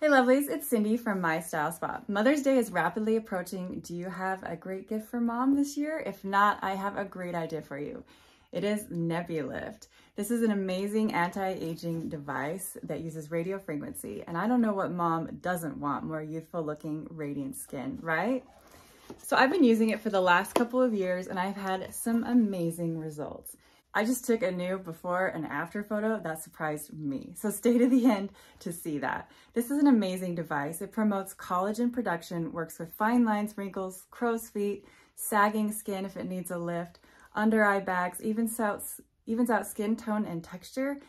Hey lovelies, it's Cindy from My Style Spot. Mother's Day is rapidly approaching. Do you have a great gift for mom this year? If not, I have a great idea for you. It is Nebulyft. This is an amazing anti-aging device that uses radio frequency. And I don't know what mom doesn't want more youthful looking radiant skin, right? So I've been using it for the last couple of years and I've had some amazing results. I just took a new before and after photo that surprised me. So stay to the end to see that. This is an amazing device. It promotes collagen production, works with fine lines, wrinkles, crow's feet, sagging skin if it needs a lift, under eye bags, evens out, evens out skin tone and texture.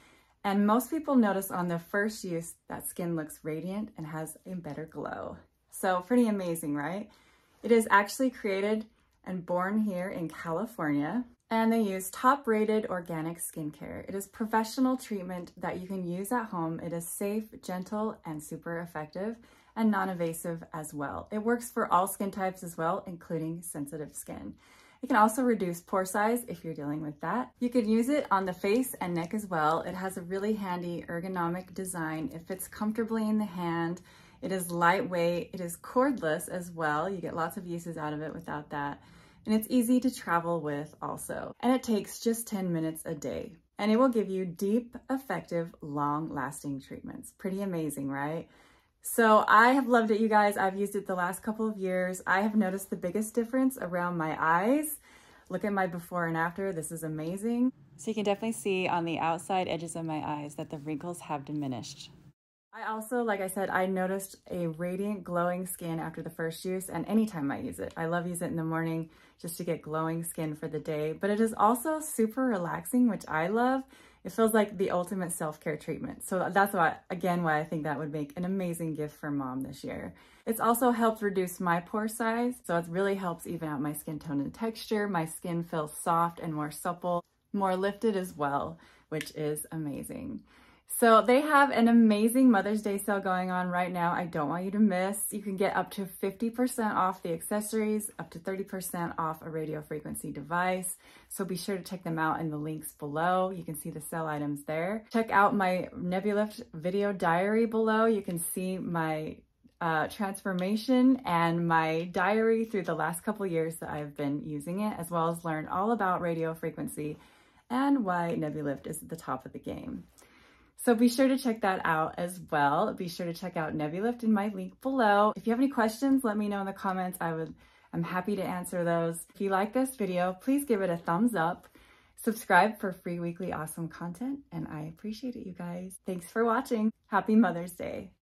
And most people notice on the first use that skin looks radiant and has a better glow. So pretty amazing, right? It is actually created and born here in California and they use top rated organic skincare. It is professional treatment that you can use at home. It is safe, gentle, and super effective and non-invasive as well. It works for all skin types as well, including sensitive skin. It can also reduce pore size if you're dealing with that. You could use it on the face and neck as well. It has a really handy ergonomic design. It fits comfortably in the hand. It is lightweight. It is cordless as well. You get lots of uses out of it without that and it's easy to travel with also. And it takes just 10 minutes a day. And it will give you deep, effective, long-lasting treatments. Pretty amazing, right? So I have loved it, you guys. I've used it the last couple of years. I have noticed the biggest difference around my eyes. Look at my before and after. This is amazing. So you can definitely see on the outside edges of my eyes that the wrinkles have diminished. I also, like I said, I noticed a radiant glowing skin after the first use and anytime I use it. I love using it in the morning just to get glowing skin for the day, but it is also super relaxing, which I love. It feels like the ultimate self-care treatment. So that's why, again, why I think that would make an amazing gift for mom this year. It's also helped reduce my pore size. So it really helps even out my skin tone and texture. My skin feels soft and more supple, more lifted as well, which is amazing. So they have an amazing Mother's Day sale going on right now. I don't want you to miss. You can get up to 50% off the accessories, up to 30% off a radio frequency device. So be sure to check them out in the links below. You can see the sale items there. Check out my Nebulyft video diary below. You can see my uh, transformation and my diary through the last couple years that I've been using it, as well as learn all about radio frequency and why Nebulyft is at the top of the game. So be sure to check that out as well. Be sure to check out Nebulyft in my link below. If you have any questions, let me know in the comments. I would, I'm happy to answer those. If you like this video, please give it a thumbs up. Subscribe for free weekly awesome content, and I appreciate it, you guys. Thanks for watching. Happy Mother's Day.